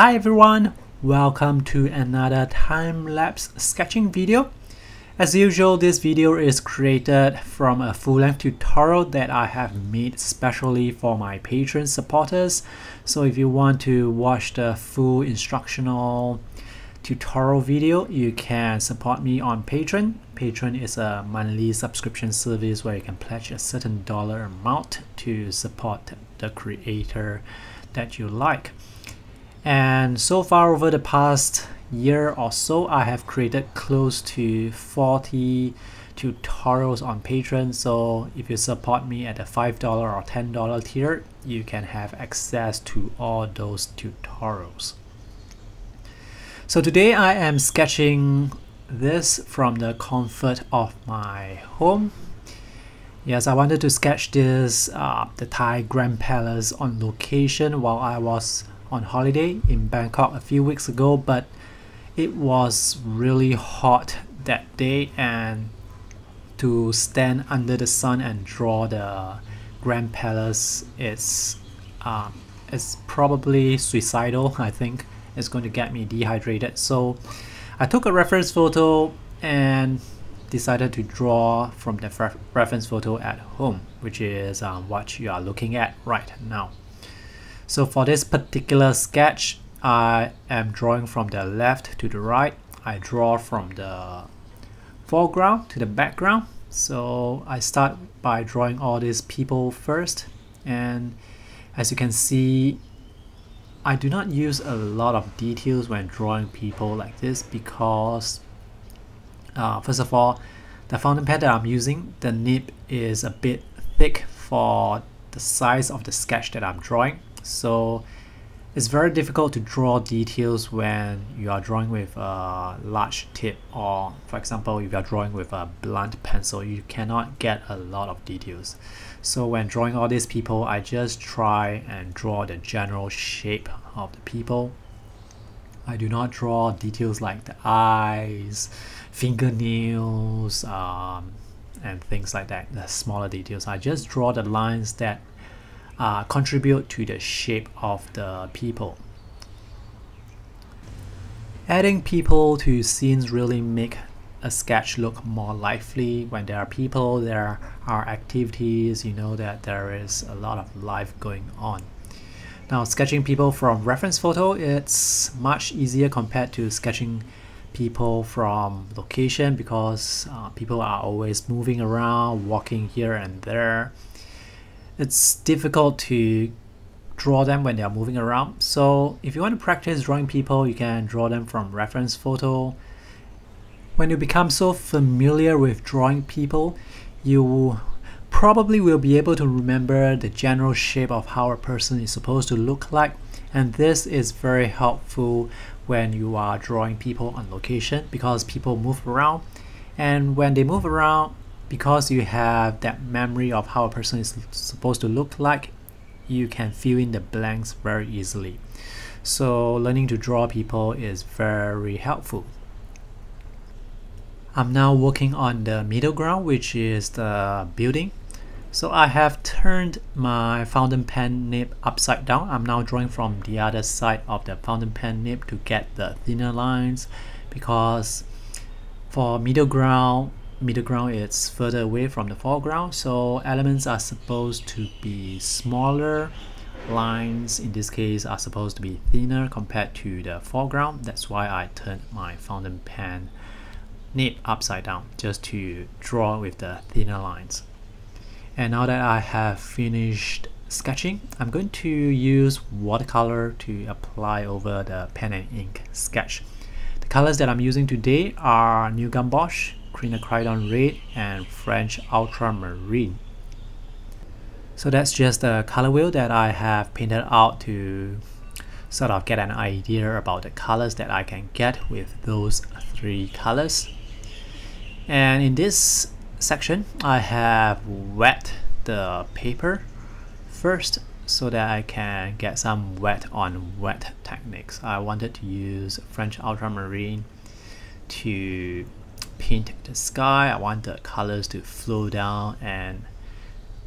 Hi everyone, welcome to another time-lapse sketching video. As usual, this video is created from a full-length tutorial that I have made specially for my Patreon supporters. So if you want to watch the full instructional tutorial video, you can support me on Patreon. Patreon is a monthly subscription service where you can pledge a certain dollar amount to support the creator that you like. And so far over the past year or so, I have created close to 40 tutorials on Patreon. So if you support me at the $5 or $10 tier, you can have access to all those tutorials. So today I am sketching this from the comfort of my home. Yes, I wanted to sketch this, uh, the Thai Grand Palace on location while I was on holiday in Bangkok a few weeks ago, but it was really hot that day and to stand under the sun and draw the Grand Palace is uh, it's probably suicidal I think. It's going to get me dehydrated. So I took a reference photo and decided to draw from the reference photo at home which is um, what you are looking at right now so for this particular sketch, I am drawing from the left to the right. I draw from the foreground to the background. So I start by drawing all these people first. And as you can see, I do not use a lot of details when drawing people like this because uh, first of all, the fountain pen that I'm using, the nib is a bit thick for the size of the sketch that I'm drawing so it's very difficult to draw details when you are drawing with a large tip or for example if you are drawing with a blunt pencil you cannot get a lot of details. So when drawing all these people I just try and draw the general shape of the people. I do not draw details like the eyes fingernails um, and things like that the smaller details. I just draw the lines that uh, contribute to the shape of the people. Adding people to scenes really make a sketch look more lively. When there are people there are activities you know that there is a lot of life going on. Now sketching people from reference photo it's much easier compared to sketching people from location because uh, people are always moving around walking here and there it's difficult to draw them when they are moving around. So if you want to practice drawing people, you can draw them from reference photo. When you become so familiar with drawing people, you probably will be able to remember the general shape of how a person is supposed to look like. And this is very helpful when you are drawing people on location because people move around. And when they move around, because you have that memory of how a person is supposed to look like you can fill in the blanks very easily. So learning to draw people is very helpful. I'm now working on the middle ground which is the building. So I have turned my fountain pen nib upside down. I'm now drawing from the other side of the fountain pen nib to get the thinner lines because for middle ground middle ground is further away from the foreground so elements are supposed to be smaller. Lines in this case are supposed to be thinner compared to the foreground. That's why I turned my fountain pen nib upside down just to draw with the thinner lines. And now that I have finished sketching I'm going to use watercolor to apply over the pen and ink sketch. The colors that I'm using today are New Gamboge quinacridone red and French ultramarine. So that's just the color wheel that I have painted out to sort of get an idea about the colors that I can get with those three colors. And in this section, I have wet the paper first so that I can get some wet on wet techniques. I wanted to use French ultramarine to paint the sky I want the colors to flow down and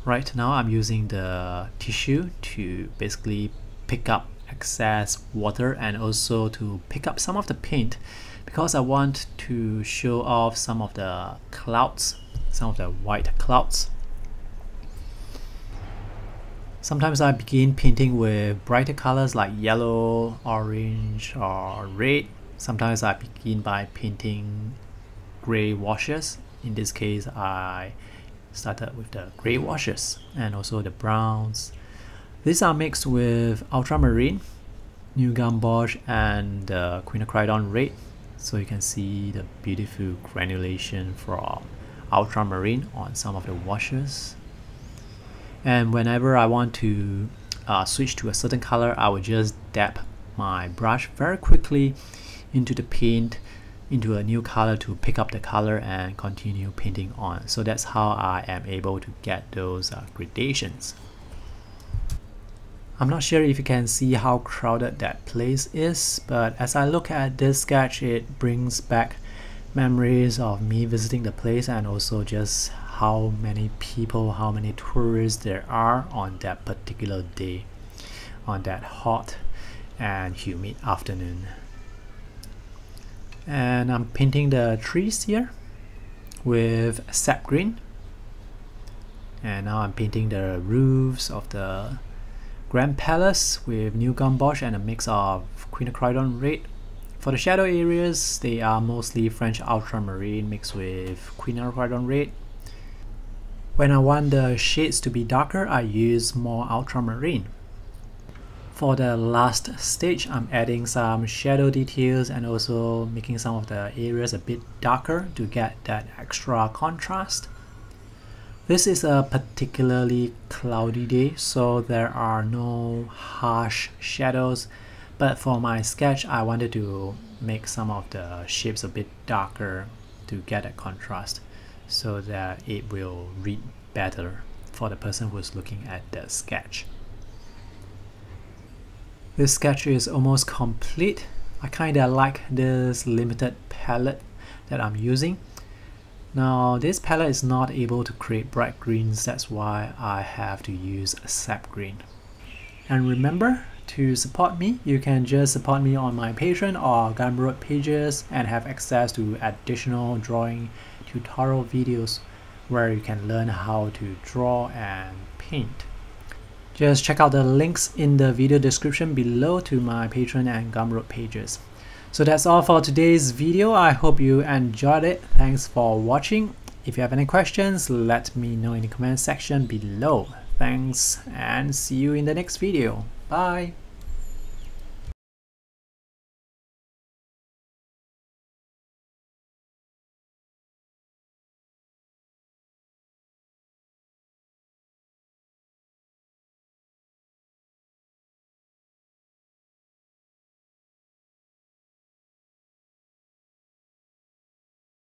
right now I'm using the tissue to basically pick up excess water and also to pick up some of the paint because I want to show off some of the clouds, some of the white clouds. Sometimes I begin painting with brighter colors like yellow, orange or red. Sometimes I begin by painting gray washes. In this case, I started with the gray washes and also the browns. These are mixed with ultramarine, new gamboge and uh, quinacridone red so you can see the beautiful granulation from ultramarine on some of the washes and whenever I want to uh, switch to a certain color I will just dab my brush very quickly into the paint into a new color to pick up the color and continue painting on so that's how I am able to get those uh, gradations I'm not sure if you can see how crowded that place is but as I look at this sketch it brings back memories of me visiting the place and also just how many people, how many tourists there are on that particular day, on that hot and humid afternoon. And I'm painting the trees here with sap green. And now I'm painting the roofs of the Grand Palace with new gamboge and a mix of quinacridone red. For the shadow areas, they are mostly French ultramarine mixed with quinacridone red when I want the shades to be darker, I use more ultramarine. For the last stage, I'm adding some shadow details and also making some of the areas a bit darker to get that extra contrast. This is a particularly cloudy day, so there are no harsh shadows, but for my sketch, I wanted to make some of the shapes a bit darker to get a contrast so that it will read better for the person who's looking at the sketch. This sketch is almost complete. I kinda like this limited palette that I'm using. Now this palette is not able to create bright greens, that's why I have to use sap green. And remember, to support me, you can just support me on my Patreon or Gumroad pages and have access to additional drawing tutorial videos where you can learn how to draw and paint. Just check out the links in the video description below to my Patreon and Gumroad pages. So that's all for today's video. I hope you enjoyed it. Thanks for watching. If you have any questions, let me know in the comment section below. Thanks and see you in the next video. Bye.